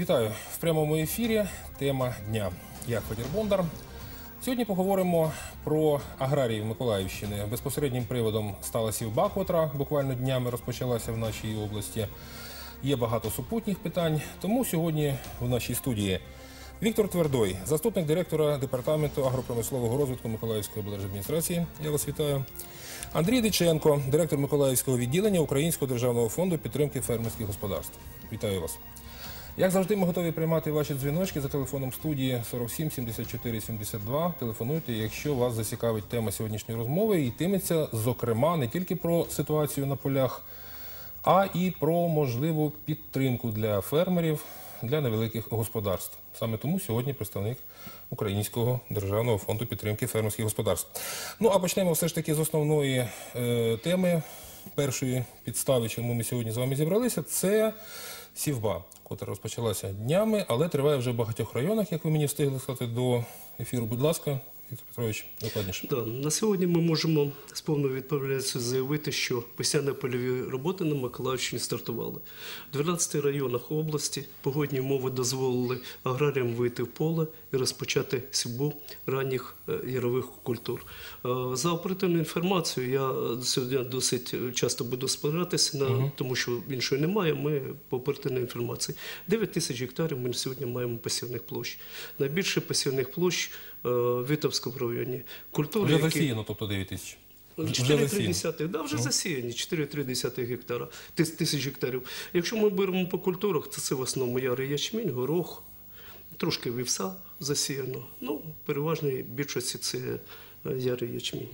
Вітаю в прямому ефірі. Тема дня. Я Федір Бондар. Сьогодні поговоримо про аграріїв Миколаївщини. Безпосереднім приводом стала сівба, котра буквально днями розпочалася в нашій області. Є багато супутніх питань. Тому сьогодні в нашій студії Віктор Твердой, заступник директора департаменту агропромислового розвитку Миколаївської облдержадміністрації. Я вас вітаю. Андрій Диченко, директор Миколаївського відділення Українського державного фонду підтримки фермерських господарств. Вітаю вас. Як завжди, ми готові приймати ваші дзвіночки за телефоном студії 47 74 72. Телефонуйте, якщо вас зацікавить тема сьогоднішньої розмови, і йтиметься, зокрема, не тільки про ситуацію на полях, а і про можливу підтримку для фермерів, для невеликих господарств. Саме тому сьогодні представник Українського державного фонду підтримки фермерських господарств. Ну а почнемо все ж таки з основної е, теми першої підстави, чому ми сьогодні з вами зібралися, це сівба, котра розпочалася днями, але триває вже в багатьох районах, як ви мені встигли сказати до ефіру. Будь ласка, Віктор Петрович, докладніше. Да, на сьогодні ми можемо з повною відповідальністю заявити, що постійно-польові роботи на Миколаївщині стартували. В 12 районах області погодні умови дозволили аграріям вийти в поле і розпочати сівбу ранніх е, ярових культур. Е, За оперативною інформацією, я е, сьогодні досить часто буду спиратися, на, тому що іншої немає. Ми по оперативній інформації 9 тисяч гектарів ми сьогодні маємо посівних площ. Найбільше посівних площ е, в Вітовському районі. Культури, Вже які- засіяно, тобто 9 тисяч. 4,3 да, вже засіяні 4,3 гектара, тис- тисяч гектарів. Якщо ми беремо по культурах, то це в основному ярий ячмінь, горох, трошки вівса засіяно. Ну, переважної більшості це е, ярий ячмінь.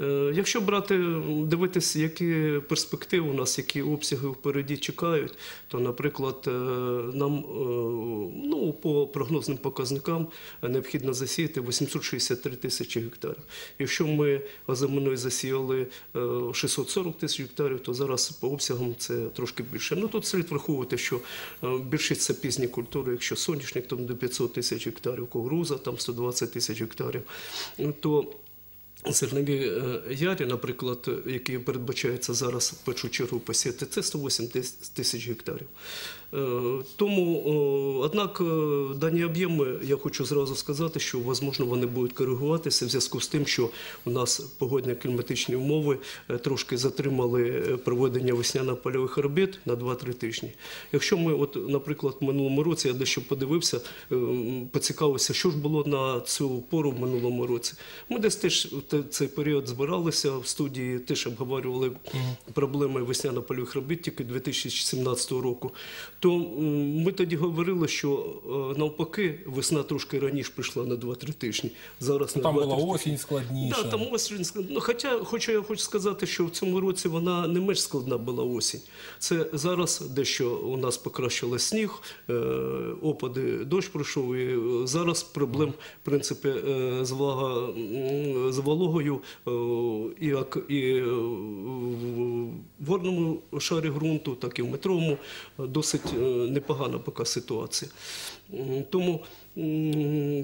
Е, Якщо брати, дивитися, які перспективи у нас, які обсяги впереді чекають, то, наприклад, е, нам ну, по прогнозним показникам необхідно засіяти 863 тисячі гектарів. Якщо ми озиминою засіяли е, 640 тисяч гектарів, то зараз по обсягам це трошки більше. Ну тут слід враховувати, що більшість це пізні культури, якщо соняшник, то до 500 тисяч гектарів, кукуруза там 120 тисяч гектарів, то Зернові е, ярі, наприклад, які передбачаються зараз в першу чергу посіяти, це 108 тисяч гектарів. Е, Тому, однак, е, дані об'єми, я хочу зразу сказати, що, можливо, вони будуть коригуватися в зв'язку з тим, що у нас погодні кліматичні умови е, трошки затримали проведення весняно-польових робіт на 2-3 тижні. Якщо ми, от, наприклад, в минулому році, я дещо подивився, поцікавився, що ж було на цю пору в минулому році. Ми десь теж в цей період збиралися в студії, теж обговорювали проблеми весняно-польових робіт тільки 2017 року. То ми тоді говорили, що е, навпаки весна трошки раніше прийшла на 2-3 тижні. Зараз на Там була осінь складніша. Да, там осінь ск- ну, хоча, хоча я хочу сказати, що в цьому році вона не менш складна була осінь. Це зараз дещо у нас покращила сніг, е, опади, дощ пройшов. І е, зараз проблем, в принципі, з, влага, з вологою і, і в горному шарі ґрунту, так і в метровому е, досить е, непогана поки ситуація. Тому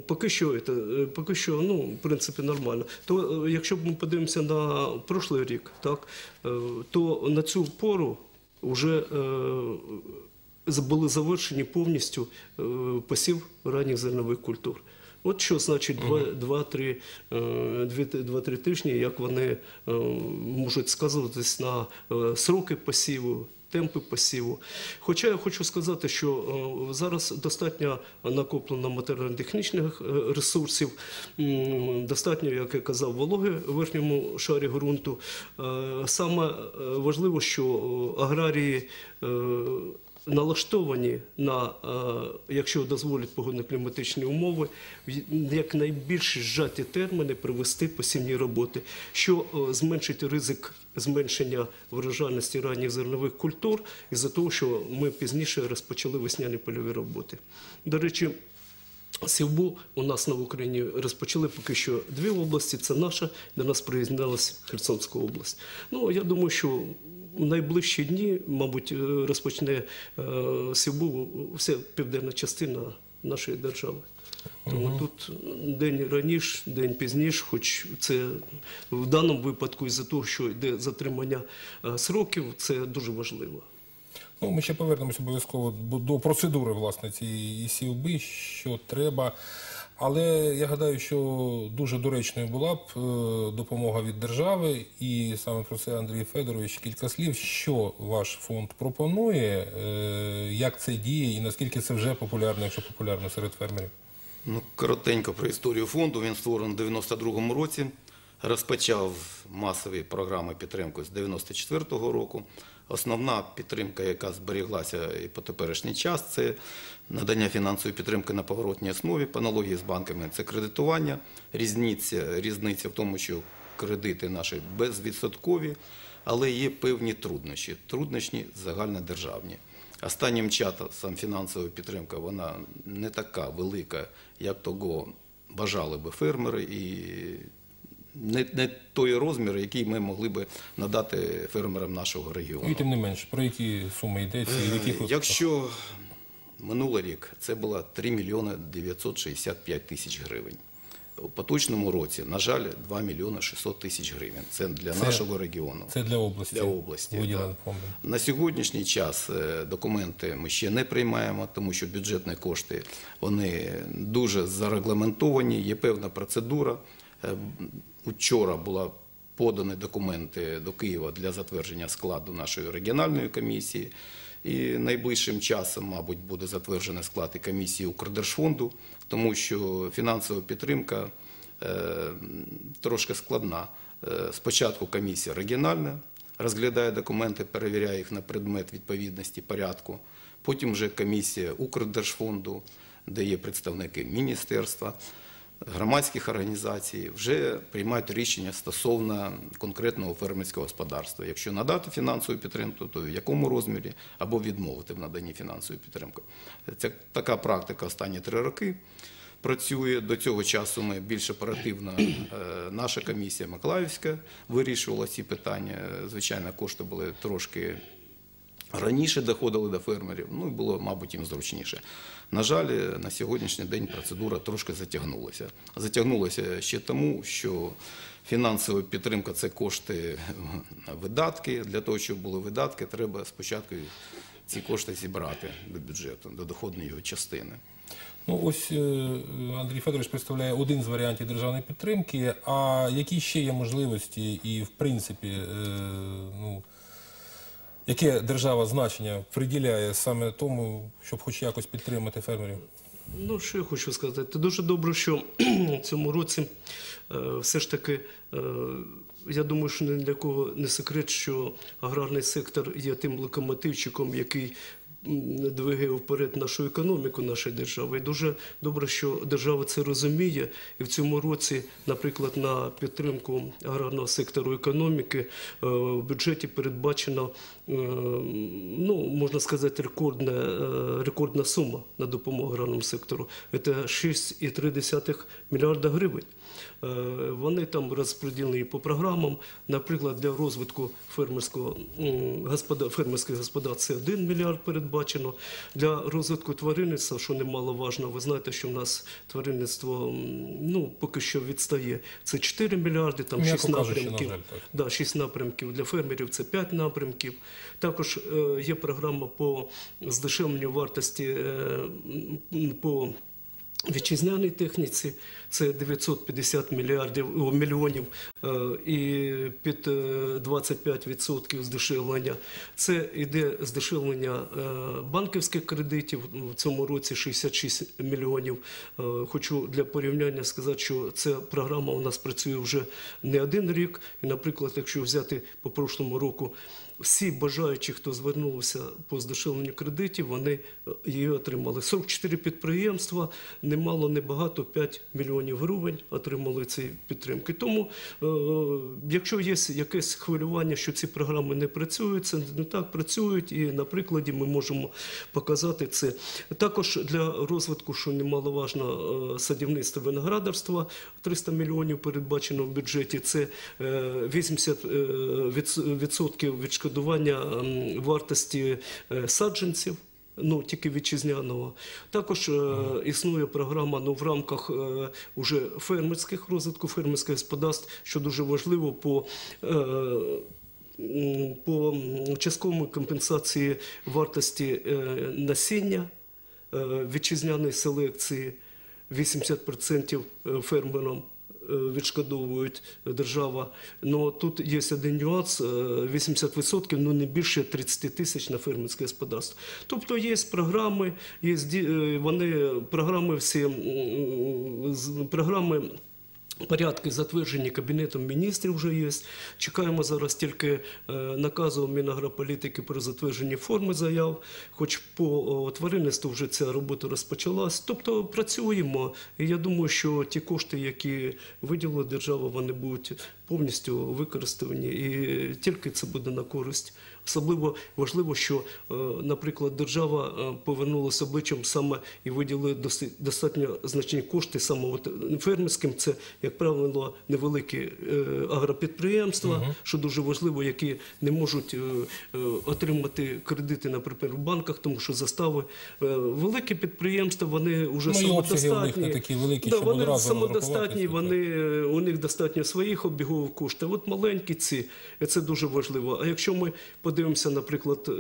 поки що, це, е, поки що, ну, в принципі, нормально. То е, якщо ми подивимося на прошлий рік, так, то на цю пору вже були завершені повністю посів ранніх зернових культур. От що значить 2-3 два-три тижні, як вони можуть сказуватись на сроки посіву, темпи посіву. Хоча я хочу сказати, що е, зараз достатньо накоплено матеріально-технічних е, ресурсів, достатньо, як я казав, вологи в верхньому шарі ґрунту. Е, Саме важливо, що аграрії. Налаштовані на, е, якщо дозволять погодно-кліматичні умови, в якнайбільш зжаті терміни привести посівні роботи, що е, зменшить ризик зменшення врожайності ранніх зернових культур із-за того, що ми пізніше розпочали весняні польові роботи. До речі, Сівбу у нас на Україні розпочали поки що дві області. Це наша, до нас приєдналась Херсонська область. Ну я думаю, що в найближчі дні, мабуть, е, розпочне е, вся південна частина нашої держави. Тому тут день раніше, день пізніше, хоч це в даному випадку із-за того, що йде затримання е, сроків, це дуже важливо. Ну, ми ще повернемось обов'язково до процедури власне цієї сівби, що треба. Але я гадаю, що дуже доречною була б е, допомога від держави, і саме про це Андрій Федорович кілька слів. Що ваш фонд пропонує, е, як це діє, і наскільки це вже популярно, якщо популярно серед фермерів? Ну, коротенько про історію фонду. Він створений у 92-му році. Розпочав масові програми підтримки з 94-го року. Основна підтримка, яка зберіглася і по теперішній час, це надання фінансової підтримки на поворотній основі. По аналогії з банками це кредитування. Різниця, різниця в тому, що кредити наші безвідсоткові, але є певні труднощі. Труднощі загальнодержавні. Останнім часом фінансова підтримка вона не така велика, як того бажали би фермери, і не, не той розмір, який ми могли би надати фермерам нашого регіону. І тим не менш, про які суми йдеться, і в яких? Якщо минулий рік це було 3 мільйони 965 тисяч гривень. У поточному році, на жаль, 2 мільйони 600 тисяч гривень. Це для Це- нашого регіону. Це для області, Для області. На сьогоднішній час е, документи ми ще не приймаємо, тому що бюджетні кошти вони дуже зарегламентовані, є певна процедура. Учора була подані документи до Києва для затвердження складу нашої регіональної комісії. І найближчим часом, мабуть, буде затверджений склад і комісії Укрдержфонду, тому що фінансова підтримка е, трошки складна. Е, Спочатку комісія регіональна розглядає документи, перевіряє їх на предмет відповідності порядку. Потім вже комісія Укрдержфонду, де є представники міністерства, громадських організацій, вже приймають рішення стосовно конкретного фермерського господарства. Якщо надати фінансову підтримку, то в якому розмірі або відмовити в наданні фінансової підтримки. Це така практика останні три роки працює. До цього часу ми більш оперативно, е, наша комісія Миколаївська вирішувала ці питання. Звичайно, кошти були трошки раніше доходили до фермерів, ну і було, мабуть, їм зручніше. На жаль, на сьогоднішній день процедура трошки затягнулася. Затягнулася ще тому, що фінансова підтримка це кошти на видатки. Для того, щоб були видатки, треба спочатку ці кошти зібрати до бюджету, до доходної його частини. Ну, ось е, Андрій Федорович представляє один з варіантів державної підтримки. А які ще є можливості і, в принципі, е, ну, яке держава значення приділяє саме тому, щоб хоч якось підтримати фермерів? Ну, що я хочу сказати? Дуже добре, що в цьому році е, все ж таки, е, я думаю, що ні для кого не секрет, що аграрний сектор є тим локомотивчиком, який двигає вперед нашу економіку нашої держави. І дуже добре, що держава це розуміє. І в цьому році, наприклад, на підтримку аграрного сектору економіки е, в бюджеті передбачено, е, ну, можна сказати, рекордна, е, рекордна сума на допомогу аграрному сектору. Це 6,3 мільярда гривень. Е, Вони там розподілені по програмам. Наприклад, для розвитку фермерського фермерських господарств це 1 мільярд передбачено. Для розвитку тваринництва, що немаловажно, ви знаєте, що в нас тваринництво ну, поки що відстає. Це 4 мільярди, там М'яко 6 напрямків. Да, 6 напрямків. Для фермерів це 5 напрямків. Також е, є програма по здешевленню вартості е, по вітчизняній техніці. Це 950 мільярдів мільйонів е, і під е, 25% здешевлення. Це йде здешевлення е, банківських кредитів в цьому році 66 мільйонів. Е, Хочу для порівняння сказати, що ця програма у нас працює вже не один рік. І, наприклад, якщо взяти по прошлому року. Всі бажаючі, хто звернулися по здешевленню кредитів, вони е, її отримали. 44 підприємства, немало, небагато, 5 мільйонів гривень отримали ці підтримки. Тому, е, якщо є якесь хвилювання, що ці програми не працюють, це не так працюють, і на прикладі ми можемо показати це. Також для розвитку, що немаловажно, е, садівництва виноградарства 300 мільйонів передбачено в бюджеті. Це е, 80 е, відс- відсотків відшкодування вартості е, саджанців. Ну, тільки вітчизняного. Також е, існує програма ну, в рамках е, уже фермерських розвитку фермерських господарств, що дуже важливо по е, по м, частковій компенсації вартості е, насіння е, вітчизняної селекції 80% фермерам е, відшкодовують держава. але тут є один нюанс: е, 80%, ну не більше 30 тисяч на фермерське господарство. Тобто є програми, є е, вони програми всі програми. Порядки затверджені Кабінетом міністрів вже є. Чекаємо зараз тільки е, наказу Мінагрополітики про затверджені форми заяв. Хоч по тваринництву вже ця робота розпочалась. Тобто працюємо. І я думаю, що ті кошти, які виділила держава, вони будуть повністю використані, і тільки це буде на користь. Особливо важливо, що, е, наприклад, держава е, повернулася обличчям саме і виділила достатньо значні кошти саме от фермерським. Це, як правило, невеликі е, агропідприємства, що дуже важливо, які не можуть е, е, отримати кредити, наприклад, в банках, тому що застави е, великі підприємства, вони вже Ну, і у них самодостатні. такі великі, да, щоб вони самодостатні, вони е, у них достатньо своїх обігових коштів. От маленькі ці, це дуже важливо. А якщо ми подивимося, наприклад, е,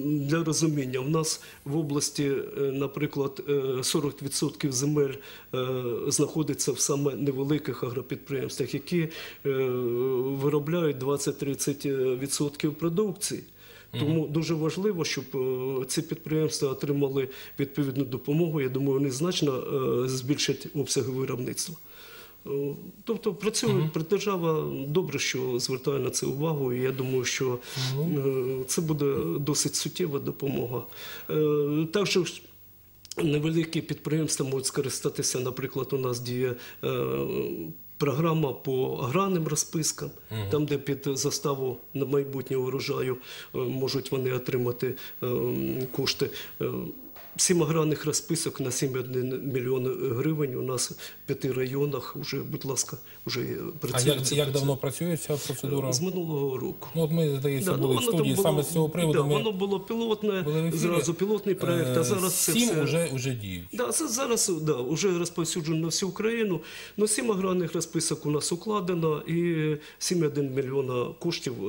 для розуміння, в нас в області, е, наприклад, е, 40% земель е, знаходиться в саме невеликих агропідприємствах, які виробляють 20-30% продукції. Тому дуже важливо, щоб ці підприємства отримали відповідну допомогу. Я думаю, вони значно збільшать обсяги виробництва. Е, Тобто працює держава добре, що звертає на це увагу. І я думаю, що е, це буде досить суттєва допомога. Е, Також невеликі підприємства можуть скористатися. Наприклад, у нас діє. Програма по аграрним розпискам, там, де під заставу на майбутнє урожаю можуть вони отримати кошти. Сім аграрних розписок на 7,1 мільйон гривень у нас в п'яти районах. Уже, будь ласка, вже А працює. як, як давно працює ця процедура? З минулого року. Ну, от ми, здається, Да, ну, в студії було- саме з цього приводу. Да, ми воно було пілотне, були зразу пілотний проєкт, а Е, зараз це сім все... уже, уже діють. Да, це зараз да, вже розповсюджено на всю Україну. Ну, сім аграрних розписок у нас укладено і 7,1 мільйона коштів е,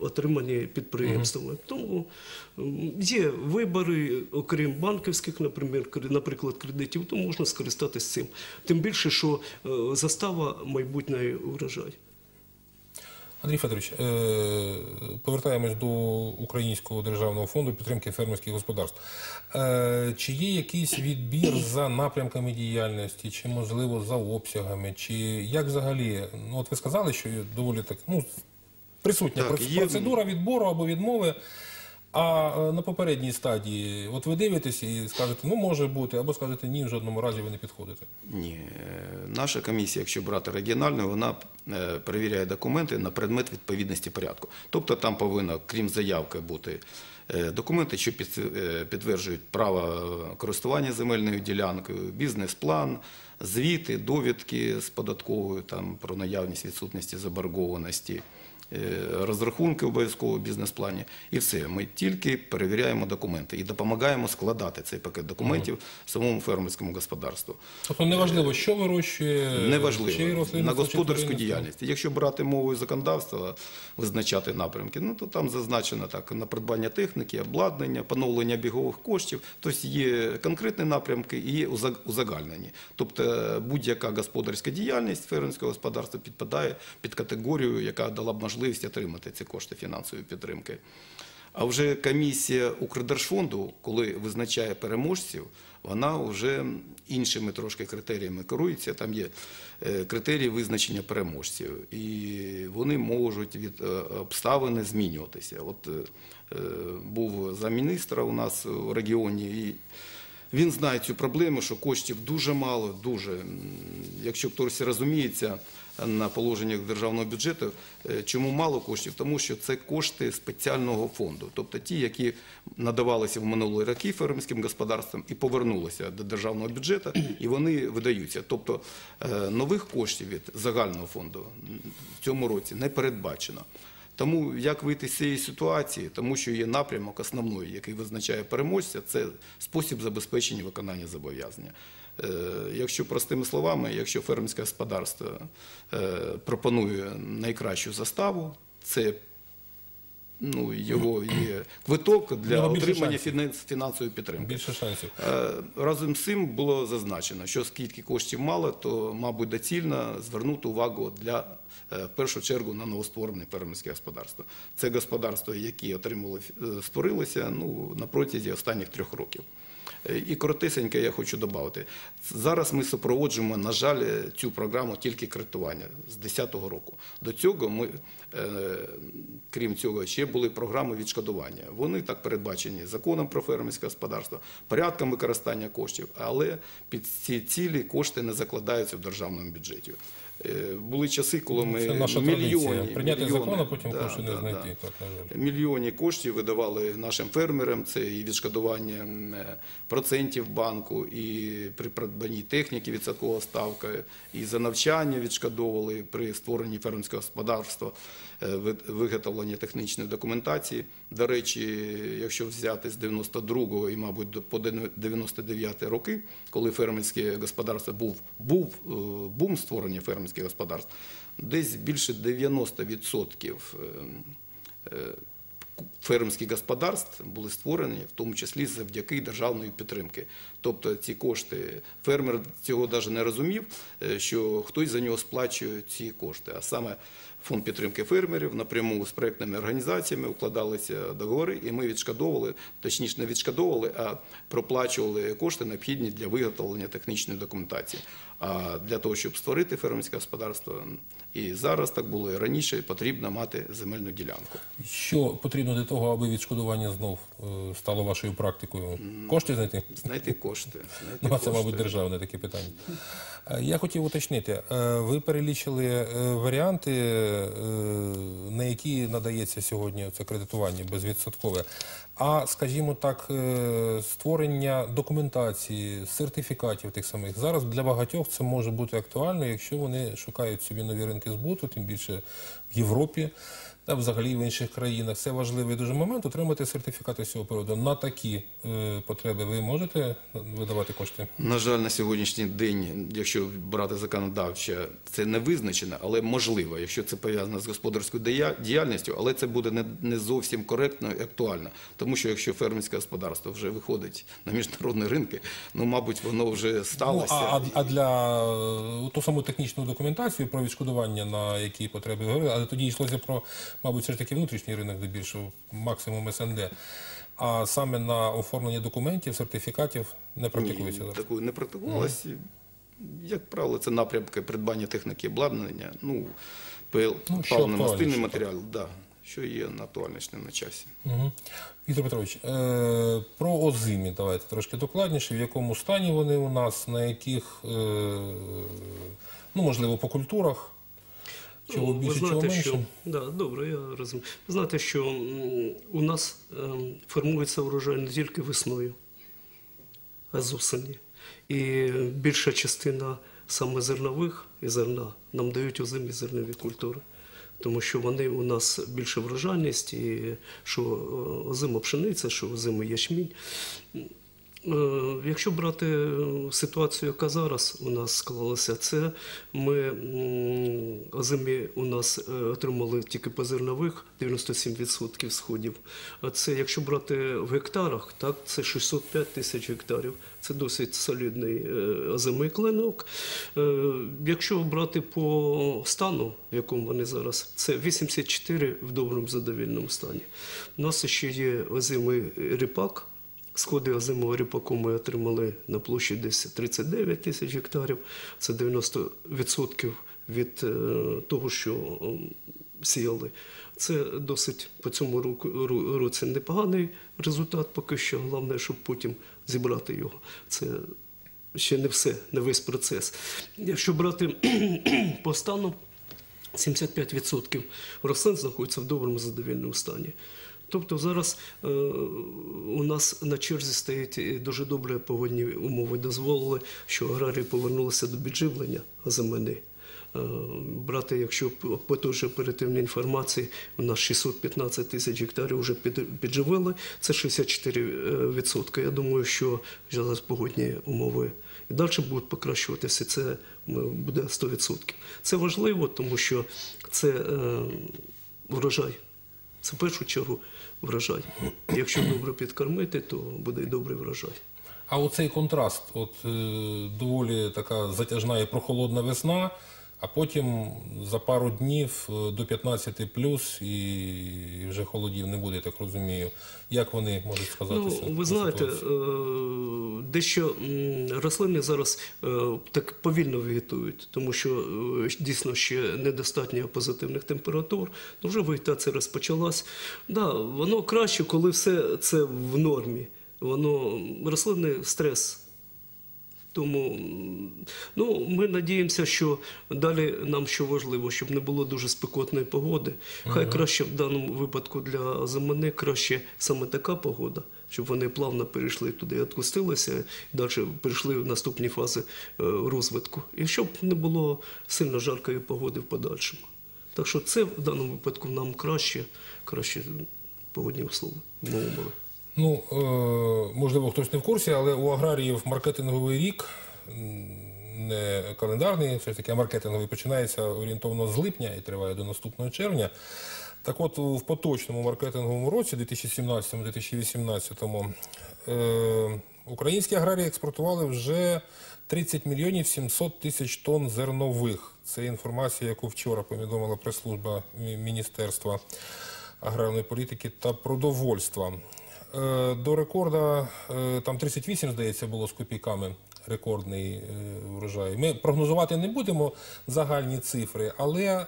отримані підприємствами. Тому м, є вибори, окрім банківських, наприклад, кредитів, то можна скористатися цим. Тим більше, що е, застава майбутній урожай. Андрій Федорович, е, повертаємось до Українського державного фонду підтримки фермерських господарств. Е, Чи є якийсь відбір за напрямками діяльності, чи можливо за обсягами, чи як взагалі? Ну, от ви сказали, що доволі так ну, присутня Так, проц- є- процедура відбору або відмови. А е, на попередній стадії, от ви дивитесь і скажете, ну може бути, або скажете, ні, в жодному разі ви не підходите. Ні, е, наша комісія, якщо брати регіональну, вона е, перевіряє документи на предмет відповідності порядку. Тобто там повинно, крім заявки, бути документи, що під- підтверджують право користування земельною ділянкою, бізнес-план, звіти, довідки з податковою там, про наявність відсутності заборгованості. Е, Розрахунки обов'язково в бізнес-плані, і все. Ми тільки перевіряємо документи і допомагаємо складати цей пакет документів самому фермерському господарству. Тобто неважливо, що вирощує, Неважливо на господарську діяльність. Якщо брати мовою законодавства, визначати напрямки, ну то там зазначено так на придбання техніки, обладнання, поновлення бігових коштів. Тобто є конкретні напрямки і є узаг- узагальнені. Тобто будь-яка господарська діяльність фермерського господарства підпадає під категорію, яка дала б можливість отримати ці кошти фінансової підтримки. А вже комісія Укрдержфонду, коли визначає переможців, вона вже іншими трошки критеріями керується. Там є е, критерії визначення переможців, і вони можуть від е, обставини змінюватися. От е, був замміністра у нас в регіоні. і він знає цю проблему, що коштів дуже мало, дуже. Якщо хтось розуміється на положеннях державного бюджету, е, чому мало коштів? Тому що це кошти спеціального фонду, тобто ті, які надавалися в минулі роки фермерським господарствам і повернулися до державного бюджету, і вони видаються. Тобто е, нових коштів від загального фонду в цьому році не передбачено. Тому як вийти з цієї ситуації, тому що є напрямок основний, який визначає переможця, це спосіб забезпечення виконання зобов'язання. Е, Якщо простими словами, якщо фермерське господарство е, пропонує найкращу заставу, це ну, його є квиток для більше отримання шансів. фінанс- фінансової підтримки. Більше шансів. Е, Разом з цим було зазначено, що скільки коштів мало, то, мабуть, доцільно звернути увагу для е, в першу чергу на новостворене фермерське господарство. Це господарство, які отримали е, створилося ну, на протязі останніх трьох років. Е, І коротесенько я хочу додати. Зараз ми супроводжуємо, на жаль, е, цю програму тільки кредитування з 2010 року. До цього ми, е, крім цього, ще були програми відшкодування. Вони так передбачені законом про фермерське господарство, порядком використання коштів, але під ці цілі кошти не закладаються в державному бюджеті. Е, Були часи, коли ми Це наша мільйони. Прийняти мільйони, закон, а потім да, кошти не да, знайти. да. Так, на жаль. Мільйонні коштів видавали нашим фермерам. Це і відшкодування е, процентів банку, і при придбанні техніки відсоткова ставка, і за навчання відшкодовували при створенні фермерського господарства, виготовлення технічної документації. До речі, якщо взяти з 92-го і, мабуть, по 99 роки, коли фермерське господарство був, був е, бум створення фермерських господарств, десь більше 90% е, фермерських господарств були створені, в тому числі завдяки державної підтримки. Тобто ці кошти, фермер цього навіть не розумів, е, що хтось за нього сплачує ці кошти. А саме фонд підтримки фермерів напряму з проектними організаціями укладалися договори, і ми відшкодовували, точніше не відшкодовували, а проплачували кошти необхідні для виготовлення технічної документації. А для того, щоб створити фермерське господарство, і зараз так було і раніше, потрібно мати земельну ділянку. Що потрібно для того, аби відшкодування знов е, стало вашою практикою? Кошти знайти? Знайти кошти. Знайти Ну, а це, мабуть, державне таке питання. Е, Я хотів уточнити, е, ви перелічили варіанти, на які надається сьогодні це кредитування безвідсоткове. А, скажімо так, створення документації, сертифікатів тих самих. Зараз для багатьох це може бути актуально, якщо вони шукають собі нові ринки збуту, тим більше в Європі та взагалі в інших країнах. Це важливий дуже момент отримати сертифікати з цього приводу. На такі е, потреби ви можете видавати кошти? На жаль, на сьогоднішній день, якщо брати законодавче, це не визначено, але можливо, якщо це пов'язано з господарською діяльністю, але це буде не, не зовсім коректно і актуально. Тому що якщо фермерське господарство вже виходить на міжнародні ринки, ну, мабуть, воно вже Ну, сталося. а, а, а для е, ту саму технічну документацію про відшкодування на які потреби говорили, але тоді йшлося про, мабуть, все ж таки внутрішній ринок, де більше максимум СНД. А саме на оформлення документів, сертифікатів не практикується Ні, такої не практикувалося. Як правило, це напрямки придбання техніки обладнання, ну, Ну, паливно-мастильний матеріал, да, що є на актуальніше на часі. Угу. Віктор Петрович, е, про озимі давайте трошки докладніше, в якому стані вони у нас, на яких, е, ну, можливо, по культурах, чого Ну, ви більше, чого знаєте, менше. да, добре, я розумію. Ви знаєте, що у нас ем, формується урожай не тільки весною, а з осені. І більша частина саме зернових і зерна нам дають озимі зернові культури. Тому що вони у нас більше врожайність, і що е, озима пшениця, що озима ячмінь. Е, Якщо брати е, ситуацію, яка зараз у нас склалася, це ми м, озимі у нас е, отримали тільки по зернових 97% сходів. А це якщо брати в гектарах, так це 605 тисяч гектарів. Це досить солідний озимий клинок. Якщо брати по стану, в якому вони зараз, це 84 в доброму задовільному стані. У нас ще є озимий ріпак. Сходи озимого ріпаку ми отримали на площі десь 39 тисяч гектарів. Це 90% від е, того, що сіяли. Це досить по цьому році непоганий результат поки що. Головне, щоб потім зібрати його. Це ще не все, не весь процес. Якщо брати по стану, 75% рослин знаходяться в доброму задовільному стані. Тобто зараз е, у нас на черзі стоять дуже добре погодні умови дозволили, що аграрії повернулися до підживлення землі. Е, Брати, якщо по- той же оперативній інформації, у нас 615 тисяч гектарів вже під- підживили, це 64%. Я думаю, що зараз погодні умови і далі будуть покращуватися. Це е, буде 100%. Це важливо, тому що це е, врожай. Це в першу чергу врожай. Якщо добре підкормити, то буде й добрий врожай. А оцей контраст, от е, доволі така затяжна і прохолодна весна, а потім за пару днів е, до 15 плюс і вже холодів не буде, я так розумію. Як вони можуть сказатися? Ну, ви знаєте, е, дещо рослини зараз е, так повільно вегетують, тому що дійсно ще недостатньо позитивних температур. Ну, вже вегетація розпочалась. Да, воно краще, коли все це в нормі. Воно рослини стрес. Тому ну, ми надіємося, що далі нам що важливо, щоб не було дуже спекотної погоди. Хай краще в даному випадку для зимини краще саме така погода, щоб вони плавно перейшли туди, відпустилися і далі перейшли в наступні фази е, розвитку. І щоб не було сильно жаркої погоди в подальшому. Так що це в даному випадку нам краще, краще погодні услови, умови. Ну, е, можливо, хтось не в курсі, але у аграріїв маркетинговий рік, не календарний, все ж таки, а маркетинговий починається орієнтовно з липня і триває до наступного червня. Так от, в поточному маркетинговому році, 2017-2018, е, українські аграрії експортували вже 30 мільйонів 700 тисяч тонн зернових. Це інформація, яку вчора повідомила прес-служба Міністерства аграрної політики та продовольства. Е, До рекорда е, там 38, здається, було з копійками рекордний е, врожай. Ми прогнозувати не будемо загальні цифри, але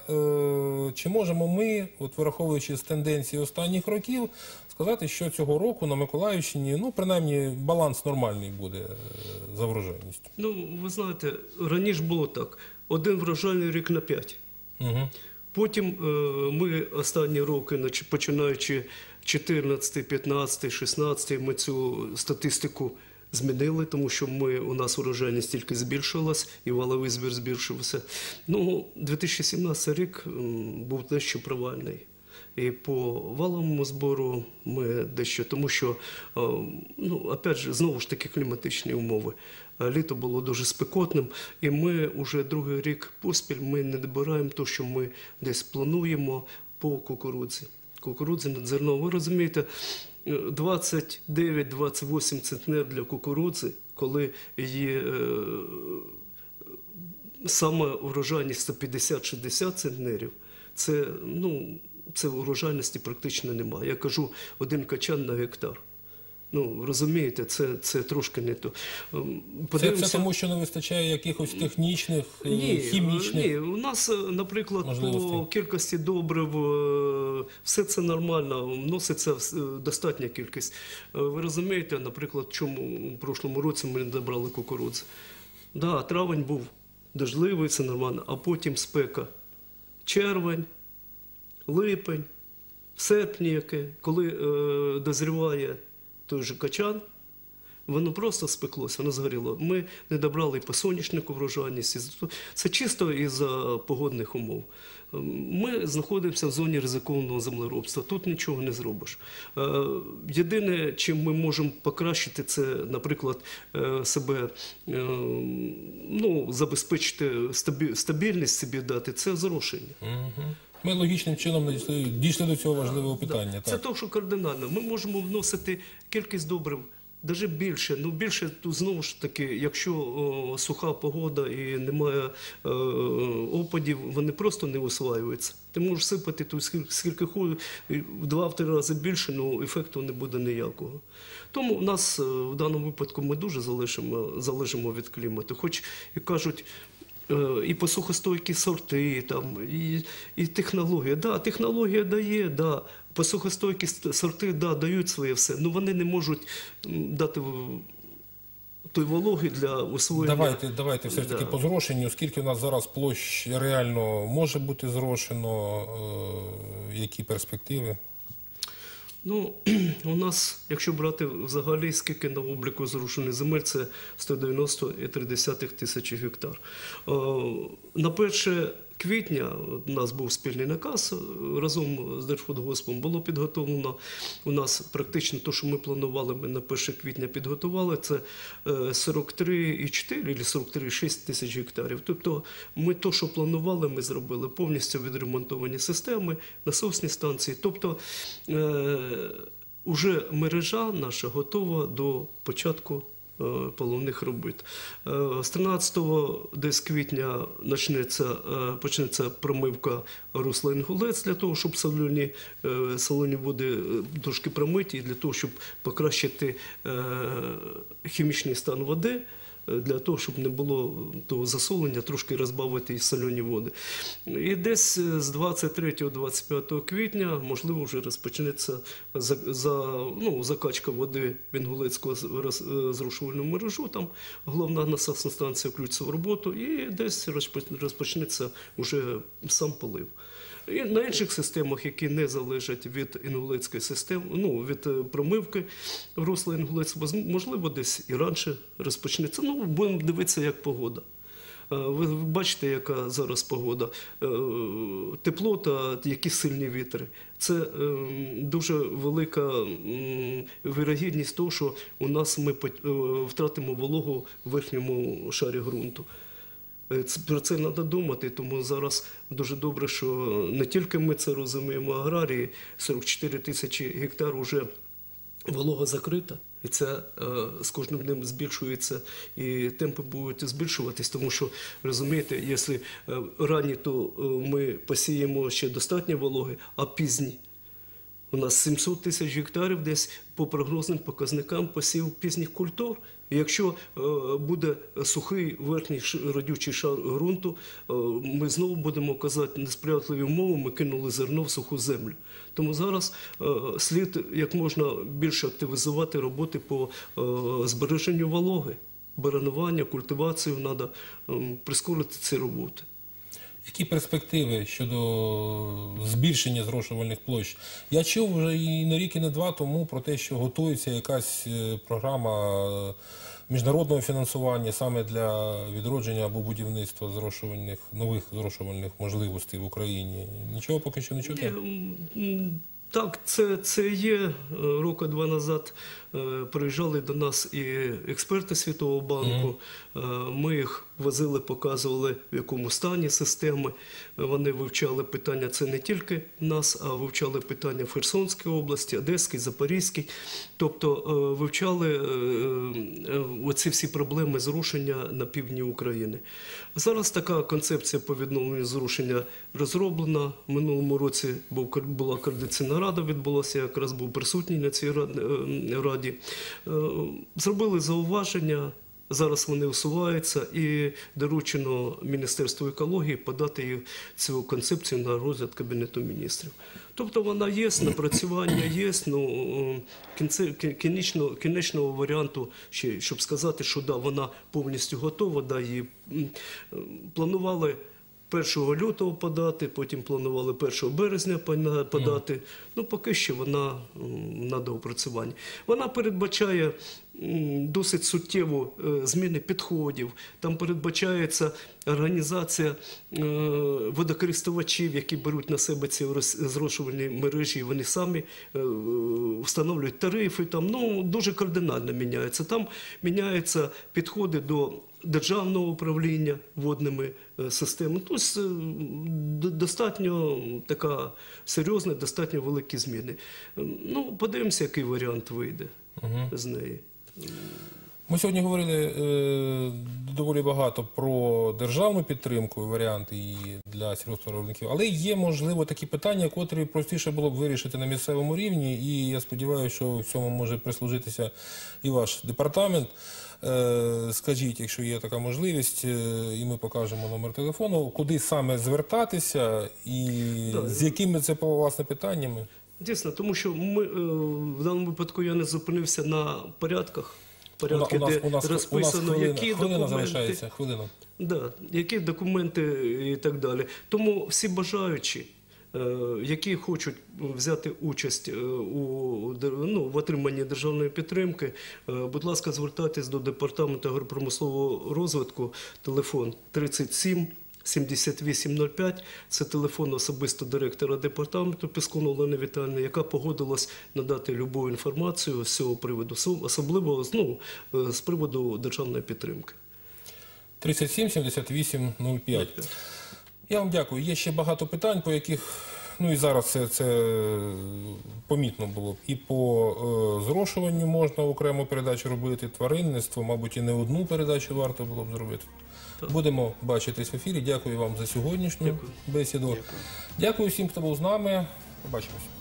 чи можемо ми, от враховуючи з тенденції останніх років, сказати, що цього року на Миколаївщині, ну принаймні, баланс нормальний буде за врожайністю. Ну, ви знаєте, раніше було так: один врожайний рік на п'ять. Угу. Потім е, ми останні роки, починаючи 14, 15, 16, ми цю статистику змінили, тому що ми, у нас урожайність тільки збільшилась і валовий збір збільшився. Ну, 2017 рік був дещо провальний. І по валовому збору ми дещо, тому що, е, ну, опять же, знову ж таки кліматичні умови. Е, Літо було дуже спекотним, і ми вже другий рік поспіль ми не добираємо те, що ми десь плануємо по кукурудзі. Кукурудзі зерно. Ви розумієте, е, 29-28 центнер для кукурудзи, коли є е, саме урожайність 150-60 центнерів, це, ну, це урожайності практично немає. Я кажу один качан на гектар. Ну, розумієте, це, це трошки не то. Ем, Це, це тому, що не вистачає якихось технічних, е, ні, хімічних. ні, у нас, е, наприклад, по кількості добрив е, все це нормально, вноситься е, достатня кількість. Е, Ви розумієте, наприклад, чому в прошлому році ми не добрали кукурудзи? Да, травень був дождливий, це нормально, а потім спека. Червень, липень, серпні коли е, дозріває той же качан, Воно просто спеклося, воно згоріло. Ми не добрали по соняшнику врожайність. Це чисто із-за погодних умов. Ем, Ми знаходимося в зоні ризикованого землеробства. Тут нічого не зробиш. Е, Єдине, чим ми можемо покращити, це, наприклад, е, себе е, ну, забезпечити стабільність собі дати, це зрошення. Ми логічним чином дійшли, дійшли до цього важливого питання. Це Так. то, що кардинально. Ми можемо вносити кількість добрив. Навіть більше, ну більше тут знову ж таки, якщо о, суха погода і немає е, опадів, вони просто не осваюються. Ти можеш сипати тут скільки, ху- в два-три рази більше, ну ефекту не буде ніякого. Тому в нас е, в даному випадку ми дуже залежимо, залежимо від клімату. Хоч і кажуть, і посухостойкі сорти, там, і, і технологія. Да, технологія дає, да, посухостойкі сорти да, дають своє все, але вони не можуть дати той вологи для освоєння. Давайте, давайте все ж таки Да. по зрошенню. Скільки у нас зараз площ реально може бути зрошено, е, які перспективи? Ну, у нас, якщо брати взагалі, скільки на обліку зрушених земель, це 190,3 тисячі гектар. Е, На 1 квітня у нас був спільний наказ е, разом з Держводгоспом було підготовлено. У нас практично те, що ми планували, ми на 1 квітня підготували. Це е, 43,4 або 43,6 тисяч гектарів. Тобто ми то, що планували, ми зробили повністю відремонтовані системи, насосні станції. Тобто е, уже мережа наша готова до початку е, поливних робіт. Е, З 13 десь квітня почнеться, е, почнеться промивка русла Інгулець для того, щоб солоні, е, солоні води трошки промиті, і для того, щоб покращити хімічний стан води. Е, Для того, щоб не було того засолення, трошки розбавити і солоні води. І десь е, з 23-25 квітня, можливо, вже розпочнеться за, за, ну, закачка води в Інгулецьку з- роз- е, мережу. Там головна насосна станція включиться в роботу, і десь розпоч- розпочнеться вже сам полив. І на інших системах, які не залежать від інгулецької системи, ну від е, промивки русла Інгулець, воз- можливо, десь і раніше розпочнеться. Ну, будемо дивитися, як погода. Е, Ви бачите, яка зараз погода, Е, тепло та які сильні вітри. Це е, дуже велика м, вірогідність того, що у нас ми втратимо вологу в верхньому шарі ґрунту. Е, Про це треба думати, тому зараз дуже добре, що не тільки ми це розуміємо, аграрії 44 тисячі гектар вже волога закрита. І це е, з кожним днем збільшується, і темпи будуть збільшуватись, тому що розумієте, якщо е, ранні, то ми посіємо ще достатньо вологи, а пізні. У нас 700 тисяч гектарів десь по прогнозним показникам посів пізніх культур. Якщо е, буде сухий верхній родючий шар ґрунту, е, ми знову будемо казати несприятливі умови, ми кинули зерно в суху землю. Тому зараз е, слід як можна більше активізувати роботи по збереженню вологи, баранування, культивацію, треба прискорити ці роботи. Які перспективи щодо збільшення зрошувальних площ? Я чув вже і не рік, і не два тому про те, що готується якась е, програма е, міжнародного фінансування саме для відродження або будівництва зрошувальних нових зрошувальних можливостей в Україні. Нічого поки що не чути. Так, це, це є. Е, Року два назад приїжджали до нас і експерти Світового банку. Е, Ми їх возили, показували, в якому стані системи. Е, Вони вивчали питання, це не тільки нас, а вивчали питання в Херсонській області, Одеській, Запорізькій. Тобто е, вивчали е, е, оці всі проблеми зрушення на півдні України. Зараз така концепція по відновленню зрушення розроблена. В минулому році була координаційна рада, відбулася, я якраз був присутній на цій рад- е, раді. Е, Зробили зауваження. Зараз вони усуваються і доручено Міністерству екології подати цю концепцію на розгляд Кабінету міністрів. Тобто вона є, напрацювання є, ну кінце, кінечного, кінечного варіанту, щоб сказати, що да, вона повністю готова, да, її е, планували 1 лютого подати, потім планували 1 березня подати. Ну, поки що вона на доопрацюванні. Вона передбачає досить суттєву е, зміни підходів. Там передбачається організація е, водокористувачів, які беруть на себе ці зрошувальні мережі, вони самі е, встановлюють тарифи. Там ну дуже кардинально міняється. Там міняються підходи до державного управління водними е, системами. Тобто е, достатньо така серйозна, достатньо великі зміни. Е, Ну, подивимося, який варіант вийде з неї. Ми сьогодні говорили е, доволі багато про державну підтримку і варіанти її для сільгоспвиробників, але є, можливо, такі питання, котрі простіше було б вирішити на місцевому рівні, і я сподіваюся, що в цьому може прислужитися і ваш департамент. Е, скажіть, якщо є така можливість, е, і ми покажемо номер телефону, куди саме звертатися і з якими це власне питаннями. Дійсно, тому що ми е, в даному випадку я не зупинився на порядках. Порядки, у нас, де у нас, у нас розписано, хвилина, які хвилина документи. залишається. Хвилина. Да, які документи і так далі. Тому всі бажаючі, які хочуть взяти участь е, у, ну, в отриманні державної підтримки, е, будь ласка, звертайтесь до департаменту агропромислового розвитку, телефон 37 7805 це телефон особисто директора департаменту Піскуну Олени Віталіївни, яка погодилась надати любу інформацію з цього приводу, особливо ну, е, з приводу державної підтримки. 37 78 05. Я вам дякую. Є ще багато питань, по яких, ну і зараз це, це помітно було б. І по е, зрошуванню можна окремо передачу робити, тваринництво, мабуть, і не одну передачу варто було б зробити. Будемо бачитись в ефірі. Дякую вам за сьогоднішню бесіду. Дякую всім, хто був з нами. Побачимось.